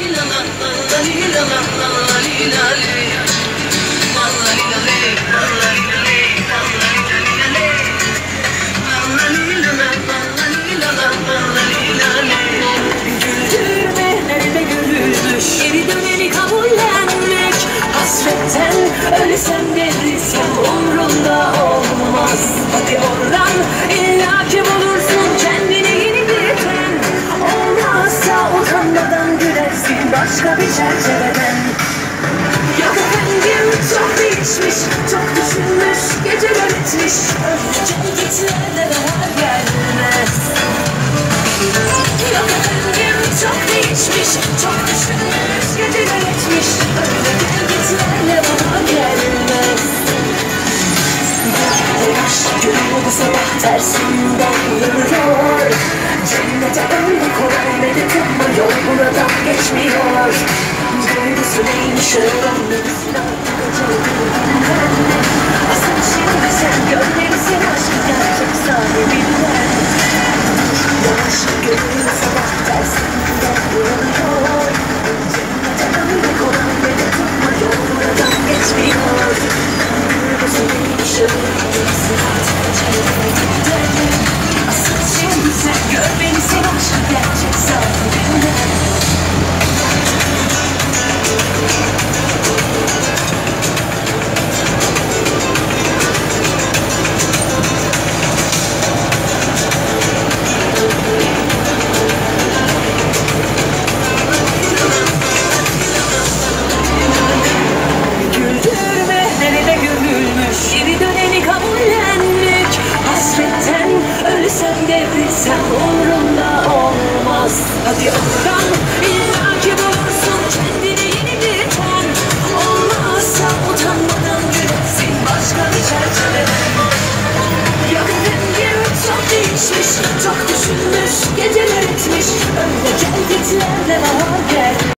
ليلى ليلى ليلى başka bir çerçeveden. Yok efendim çok değişmiş Çok düşünmüş geceler etmiş Öylece gitlerle daha gelmez. Yok efendim çok değişmiş Çok düşünmüş geceler etmiş gel gitlerle bana gelmez. Telaş gönül sabah tersinden yürüyor. Cennete öyle kolay medet ama yol buradan geçmiyor 舌头 devrilsem umurumda olmaz. Hadi oradan illaki bulursun kendine yeni bir ten Olmazsa utanmadan gülersin başka bir çerçeveden Yok efendim çok değişmiş Çok düşünmüş geceler etmiş. Öyle gel gitlerle bahar gel